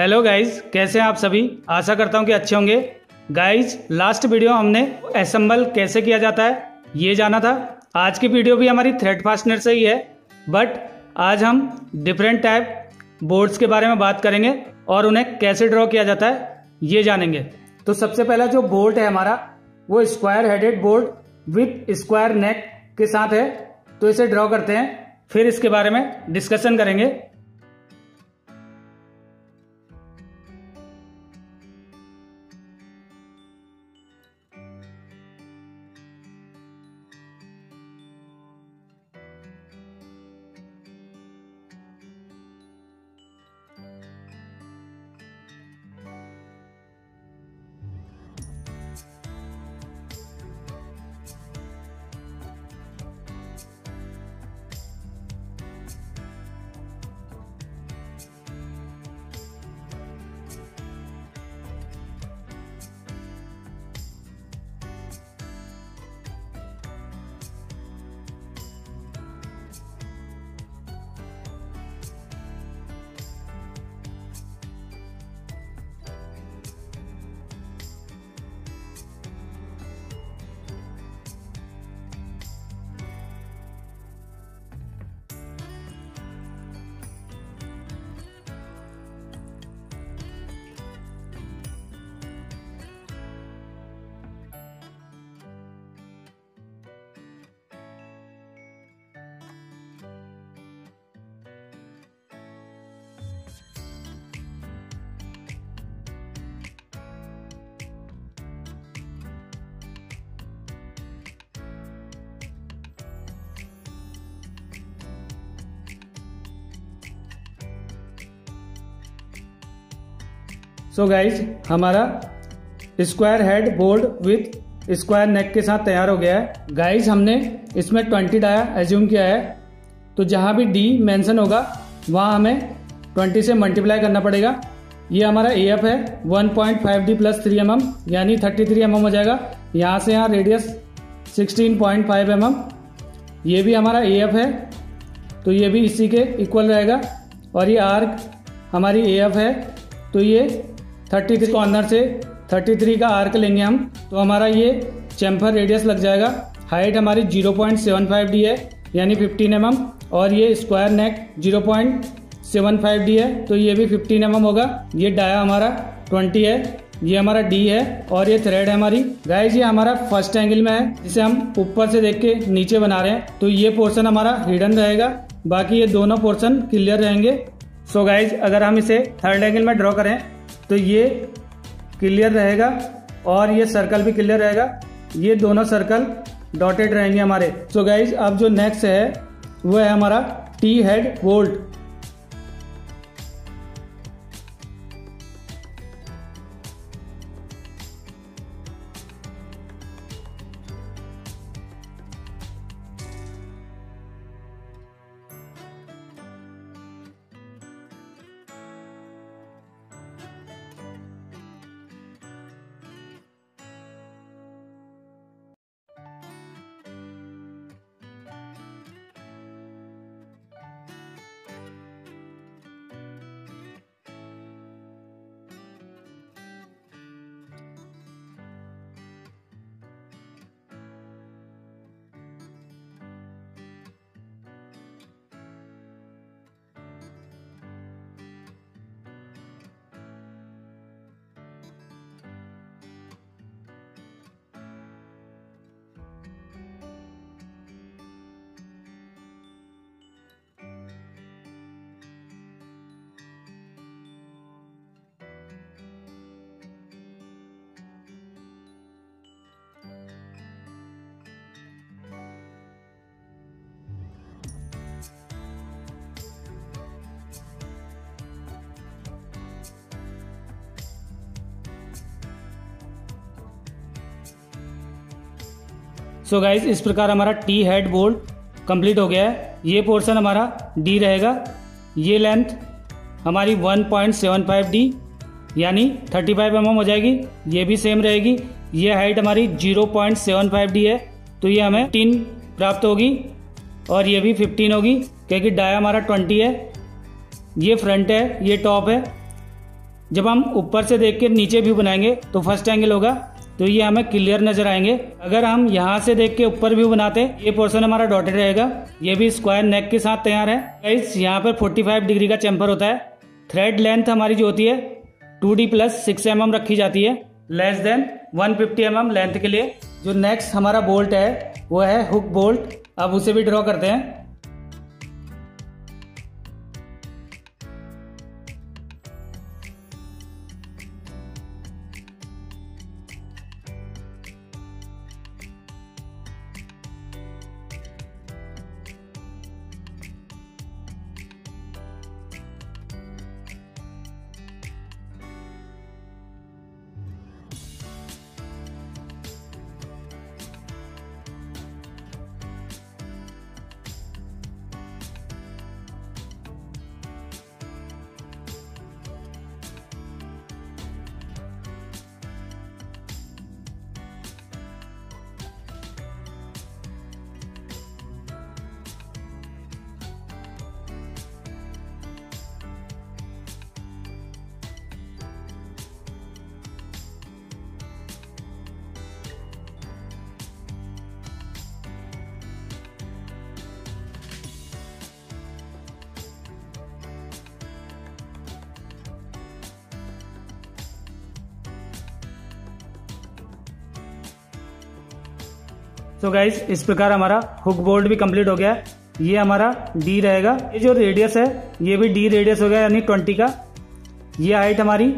Hello guys कैसे हैं आप सभी? आशा करता हूँ कि अच्छे होंगे। गाइज़ लास्ट वीडियो हमने असम्बल कैसे किया जाता है, ये जाना था। आज की वीडियो भी हमारी थ्रेड फास्टनर से ही है बट आज हम डिफरेंट टाइप बोर्ड्स के बारे में बात करेंगे और उन्हें कैसे ड्रॉ किया जाता है, ये जानेंगे। तो सबसे पहला जो बोर्ड है हमारा, वो square headed board with square neck के साथ है। तो इसे ड्रॉ करते हैं, फिर इसके बारे में डिस्कशन करेंगे। सो गाइज़ हमारा square head board with square neck के साथ तैयार हो गया है। गाइज़ हमने इसमें ट्वेंटी डाया एज्यूम किया है। तो जहाँ भी डी मेंशन होगा, वहाँ हमें ट्वेंटी से मल्टीप्लाई करना पड़ेगा। ये हमारा ए एफ़ है one point five D plus three m m यानी थर्टी थ्री एम एम हो जाएगा। यहाँ से यहाँ radius sixteen point five m m ये भी हमारा ए एफ़ है तो ये भी इसी के इक्वल रहेगा। और ये आर्क हमारी ए एफ़ है तो ये थर्टी थ्री कॉर्नर से थर्टी थ्री का आर्क लेंगे हम तो हमारा ये चैम्फर रेडियस लग जाएगा। हाइट हमारी zero point seven five D है, यानी फिफ्टीन एम mm और ये square neck zero point seven five D है तो ये भी फिफ्टीन एम mm होगा। ये डाया हमारा ट्वेंटी है, ये हमारा डी है, और ये थ्रेड है हमारी। गाइस ये हमारा फ़र्स्ट एंगल में है, जिसे हम ऊपर से देख के नीचे बना रहे हैं। तो ये पोर्शन हमारा हिडन रहेगा, बाकी ये दोनों पोर्शन क्लियर रहेंगे। सो so गाइज़ अगर हम इसे थर्ड एंगल में ड्रॉ करें तो ये क्लियर रहेगा और ये सर्कल भी क्लियर रहेगा। ये दोनों सर्कल डॉटेड रहेंगे हमारे। सो गाइज़ अब जो नेक्स्ट है, वो है हमारा T head bolt so so guys इस प्रकार हमारा टी हेड बोल्ट कंप्लीट हो गया है। ये पोर्शन हमारा डी रहेगा। ये लेंथ हमारी 1.75 डी यानी 35 फाइव mm हो जाएगी। ये भी सेम रहेगी। ये हाइट हमारी 0.75 डी है। तो ये हमें टीन प्राप्त होगी और ये भी 15 होगी, क्योंकि डाया हमारा 20 है। ये फ्रंट है, ये टॉप है। जब हम ऊपर से देख के नीचे व्यू बनाएँगे तो फ़र्स्ट एंगल होगा। तो ये हमें क्लियर नज़र आएँगे। अगर हम यहाँ से देख के ऊपर व्यू बनाते, ये पोर्सन हमारा डॉटेड रहेगा। ये भी स्क्वायर नेक के साथ तैयार है। गाइस यहाँ पर 45 डिग्री का चैम्पर होता है। थ्रेड लेंथ हमारी जो होती है two D plus six m m रखी जाती है। Less than 150 fifty m m length के लिए। जो नेक्स्ट हमारा बोल्ट है, वो है हुक बोल्ट अब उसे भी ड्रॉ करते हैं। तो गाइज़ इस प्रकार हमारा हुक बोल्ट भी कंप्लीट हो गया। है ये हमारा डी रहेगा। ये जो रेडियस है, ये भी डी रेडियस हो गया, यानी ट्वेंटी का। ये हाइट हमारी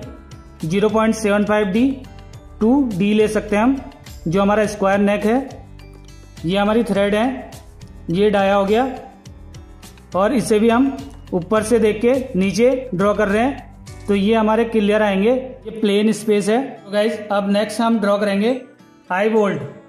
zero point seven five D two D ले सकते हैं हम, जो हमारा स्क्वायर नेक है। ये हमारी थ्रेड है। ये डाया हो गया। और इसे भी हम ऊपर से देख के नीचे ड्रॉ कर रहे हैं। तो ये हमारे क्लियर आएँगे। ये प्लेन स्पेस है। तो गाइज़ अब नेक्स्ट हम ड्रॉ करेंगे eye bolt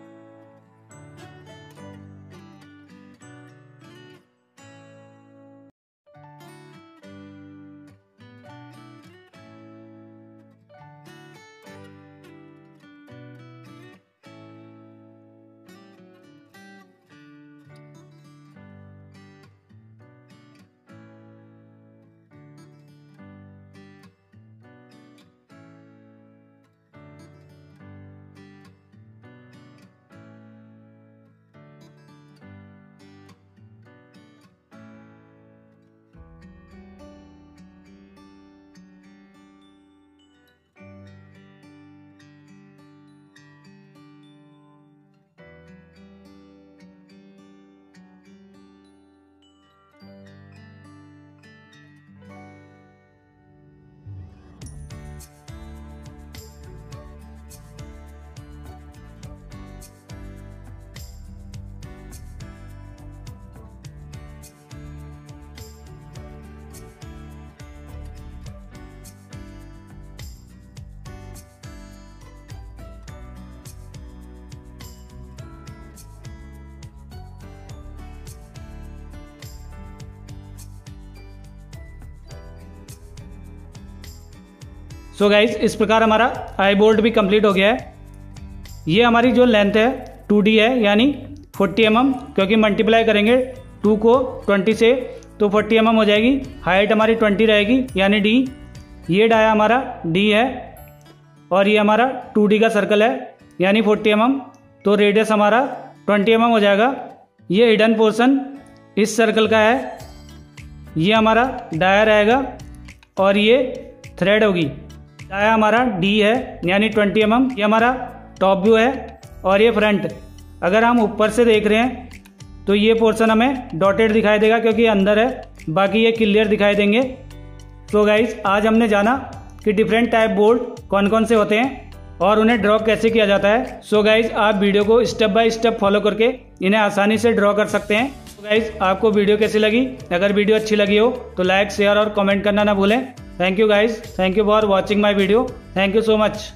so so guys इस प्रकार हमारा आई बोल्ट भी कंप्लीट हो गया है। ये हमारी जो लेंथ है टू है यानी फोर्टी एम mm, क्योंकि मल्टीप्लाई करेंगे टू को ट्वेंटी से तो फोर्टी एम mm हो जाएगी। हाइट हमारी ट्वेंटी रहेगी यानी डी ये डाया हमारा डी है और ये हमारा टू का सर्कल है यानी फोर्टी एम mm, तो रेडियस हमारा ट्वेंटी एम हो जाएगा। ये हिडन पोर्सन इस सर्कल का है। ये हमारा डाया रहेगा और ये थ्रेड होगी। टाया हमारा? डी है यानी ट्वेंटी एम mm, ये हमारा टॉप व्यू है और ये फ्रंट अगर हम ऊपर से देख रहे हैं तो ये पोर्शन हमें डॉटेड दिखाई देगा क्योंकि अंदर है बाकी ये क्लियर दिखाई देंगे. तो गाइज़ आज हमने जाना कि डिफरेंट टाइप बोर्ड कौन कौन से होते हैं और उन्हें ड्रॉ कैसे किया जाता है. सो so गाइज़ आप वीडियो को स्टेप बाय स्टेप फॉलो करके इन्हें आसानी से ड्रॉ कर सकते हैं. गाइज़ आपको वीडियो कैसी लगी? अगर वीडियो अच्छी लगी हो तो लाइक शेयर और कमेंट करना ना भूलें. Thank you guys. Thank you for watching my video. Thank you so much.